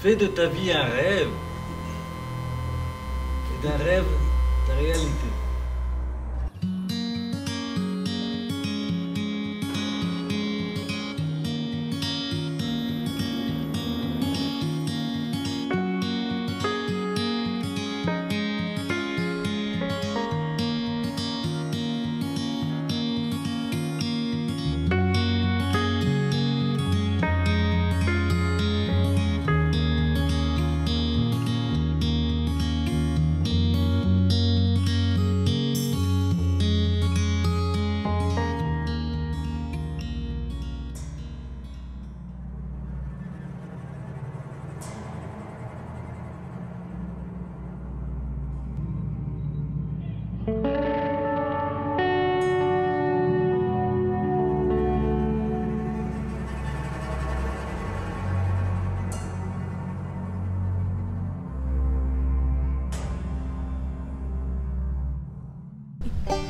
Fais de ta vie un rêve. Et d'un rêve, ta réalité.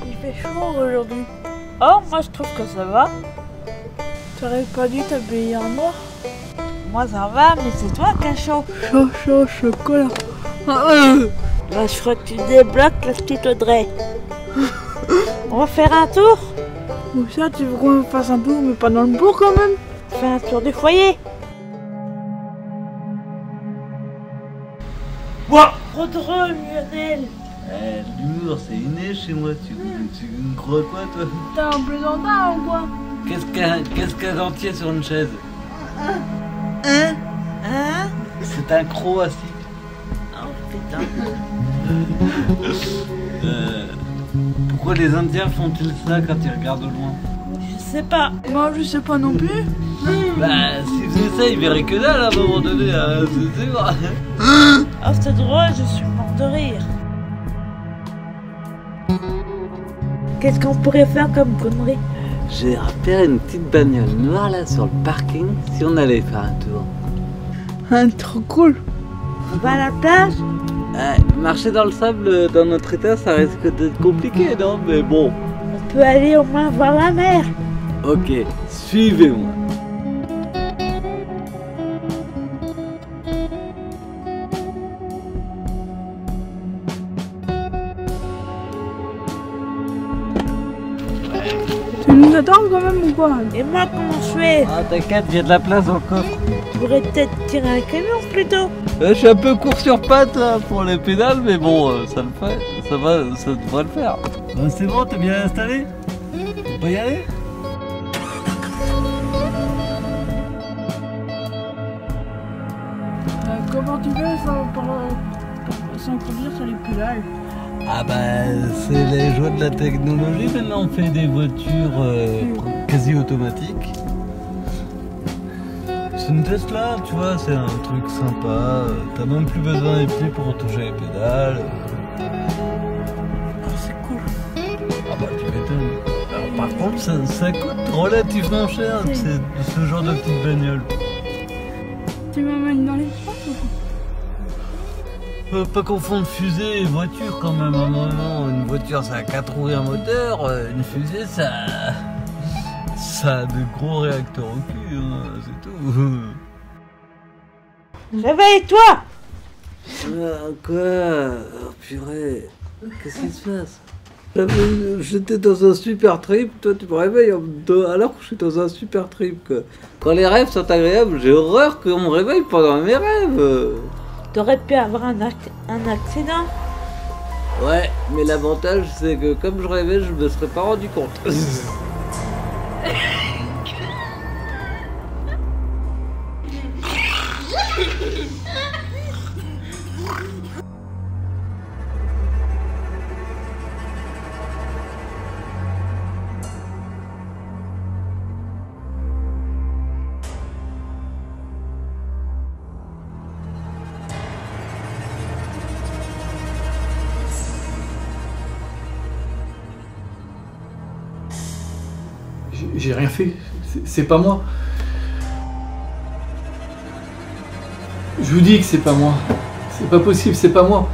Il fait chaud aujourd'hui. Oh, moi je trouve que ça va. T'aurais pas dû t'habiller en noir Moi ça va, mais c'est toi qui as chaud. Chaud, chaud, chocolat. Ah, euh. Là, je crois que tu débloques la petite Audrey. On va faire un tour Ou ça, tu veux qu'on fasse un tour, mais pas dans le bourg quand même Fais un tour du foyer. Ouah Trop drôle, Lionel. Eh, L'humour, c'est inné chez moi. Tu, tu me crois quoi, toi? T'es un plaisantin ou quoi? Qu'est-ce qu'un qu'est-ce qu'un dentier sur une chaise? Hein? Hein? C'est un croc assis. Oh putain. Euh, pourquoi les Indiens font-ils ça quand ils regardent au loin? Je sais pas. Moi, je sais pas non plus. Bah, s'ils faisaient ça, ils verraient que dalle à un moment donné, hein, c'est sûr. Oh, c'est drôle, je suis mort de rire. Qu'est-ce qu'on pourrait faire comme connerie J'ai repéré une petite bagnole noire là sur le parking si on allait faire un tour. Hein, trop cool. On va à la plage marcher dans le sable dans notre état, ça risque d'être compliqué, non? Mais bon. On peut aller au moins voir la mer. Ok, suivez-moi. Tu nous attends quand même ou quoi Et moi, comment je fais Ah, t'inquiète, il y a de la place dans le coffre. Je pourrais peut-être tirer un camion plutôt. Euh, je suis un peu court sur pattes là, pour les pédales, mais bon, euh, ça le fait. Ça va, ça devrait le faire. Euh, c'est bon, t'es bien installé On peut y aller Comment tu fais sans, pour, pour- sans conduire sur les pédales? Ah bah, c'est les joies de la technologie. Maintenant, on fait des voitures euh, quasi automatiques. C'est une Tesla, tu vois, c'est un truc sympa. T'as même plus besoin des pieds pour toucher les pédales. Oh, c'est cool. Ah bah, tu m'étonnes. Alors, par contre, ça, ça coûte relativement cher, ce genre de petite bagnole. Tu m'amènes dans l'espace Faut pas confondre fusée et voiture quand même à un moment. Une voiture ça a 4 roues et un moteur, euh, une fusée ça. ça a de gros réacteurs au cul, hein, c'est tout. Réveille-toi Euh, quoi? Oh purée, qu'est-ce qui se passe? J'avais- J'étais dans un super trip, toi tu me réveilles alors que je suis dans un super trip. Quoi. Quand les rêves sont agréables, j'ai horreur qu'on me réveille pendant mes rêves. T'aurais pu avoir un, un accident. Ouais, mais l'avantage c'est que comme je rêvais, je me serais pas rendu compte. J'ai- rien fait. C'est pas moi. Je vous dis que c'est pas moi. C'est pas possible, c'est pas moi.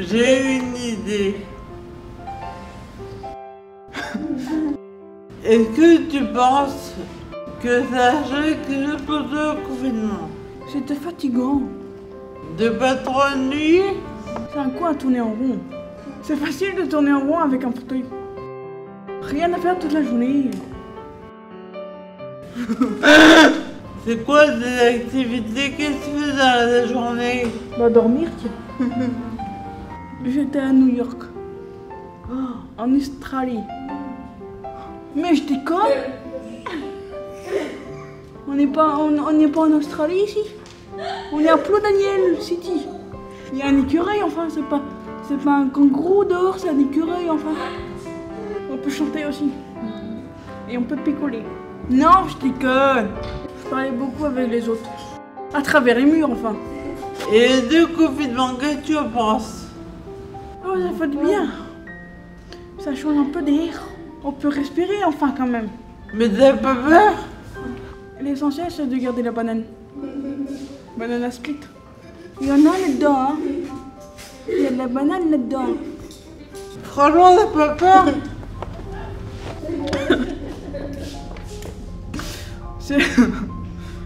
J'ai une idée. Est-ce que tu penses que ça a changé quelque chose pour toi au confinement C'était fatigant. De pas trop ennuyé C'est un coin à tourner en rond. C'est facile de tourner en rond avec un fauteuil. Rien à faire toute la journée. C'est quoi tes activités? Qu'est-ce que tu fais dans la journée? Bah dormir, tiens. J'étais à New York. Oh, En Australie. Mais je déconne On n'est pas, on, on n'est pas en Australie ici On est à Plo Daniel City. Il y a un écureuil enfin, c'est pas, c'est pas un kangourou dehors, c'est un écureuil enfin. On peut chanter aussi. Et on peut picoler. Non, je déconne Je parlais beaucoup avec les autres. À travers les murs enfin. Et deux confinements, que tu en penses? Oh, ça fait du bien. Ça change un peu d'air. On peut respirer enfin quand même. Mais t'as pas peur L'essentiel c'est de garder la banane. Banane à split. Il y en a là-dedans. Hein. Il y a de la banane là-dedans. Franchement, t'as pas peur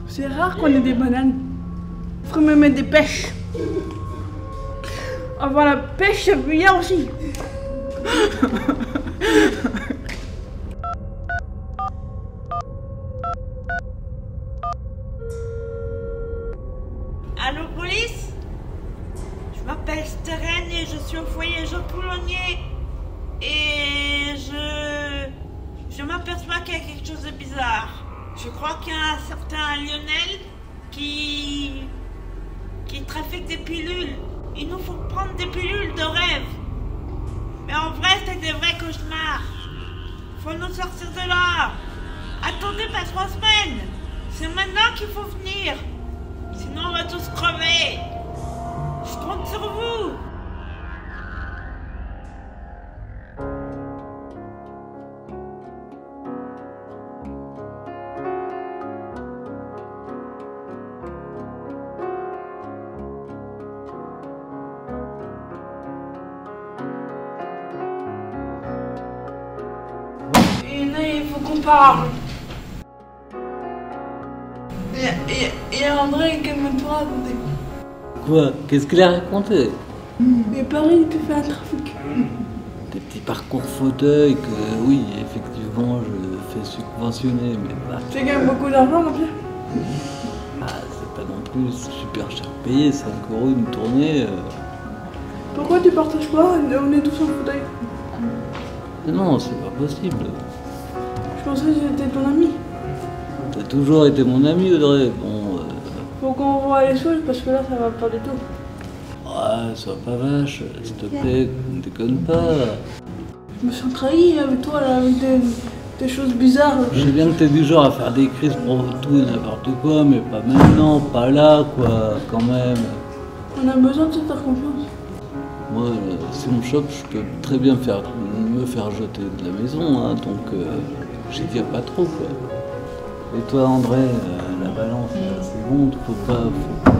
C'est... rare qu'on ait des bananes. Faut me mettre des pêches. Avoir la pêche, bien aussi. Allô, police? Je m'appelle Steren et je suis au foyer Jean Poulonnier. Et je. Je m'aperçois qu'il y a quelque chose de bizarre. Je crois qu'il y a un certain Lionel qui. qui trafique des pilules. Il nous faut prendre des pilules de rêve. Mais en vrai, c'est des vrais cauchemars. Faut nous sortir de là. Attendez pas trois semaines. C'est maintenant qu'il faut venir. Sinon, on va tous crever. Je compte sur vous. Parle. Il y a- il André, calme-toi, raconter. Quoi Qu'est-ce qu'il a raconté? Mais Paris, tu fais un trafic. Des petits parcours fauteuil que, oui, effectivement, je fais subventionner, mais bah, Tu gagnes beaucoup d'argent, mon ah, c'est pas non plus super cher payé, 5 euros une tournée. euh. Pourquoi tu partages pas? On est tous en fauteuil. Non, c'est pas possible. Je pensais que j'étais ton ami. T'as toujours été mon ami, Audrey. Bon, euh, Faut qu'on voit les choses parce que là, ça va pas du tout. ouais, sois pas vache, s'il te plaît, ne déconne pas. Je me sens trahi avec toi, là, avec des, des choses bizarres. là. Je sais bien que t'es du genre à faire des crises pour tout et n'importe quoi, mais pas maintenant, pas là, quoi, quand même. On a besoin de se faire confiance. Moi, euh, si on me chope, je peux très bien faire, me faire jeter de la maison, hein, donc euh, j'y tire pas trop, quoi. Et toi, André, euh, la balance, c'est bon, faut pas, faut,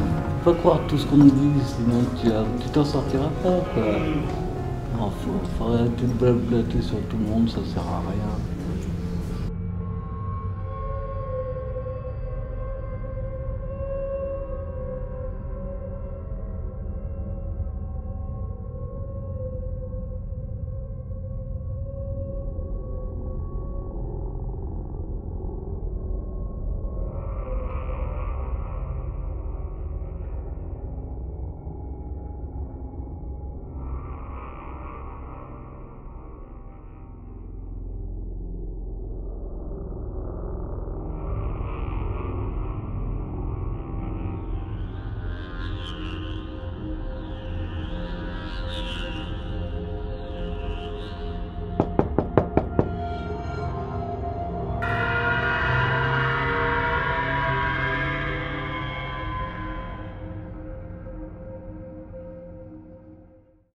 faut pas croire tout ce qu'on nous dit, sinon tu t'en sortiras pas, quoi. Non, faut, faut de blablater sur tout le monde, ça sert à rien.